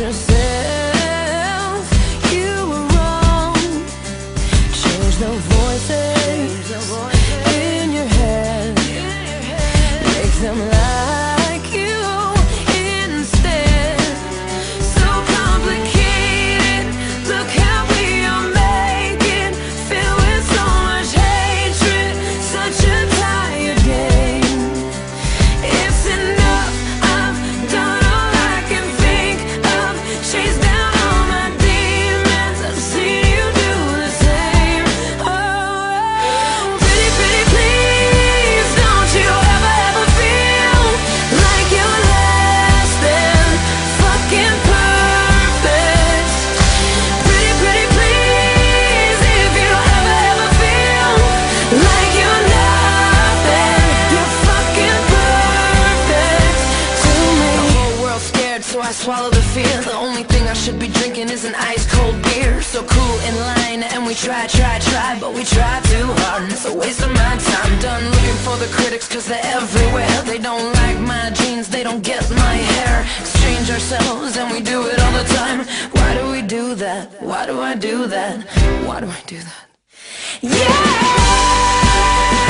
about swallow the fear. The only thing I should be drinking is an ice cold beer. So cool in line and we try, try, try But we try too hard. And it's a waste of my time. Done looking for the critics cause they're everywhere. They don't like my jeans, they don't get my hair. Exchange ourselves and we do it all the time. Why do we do that? Why do I do that? Why do I do that? Pretty,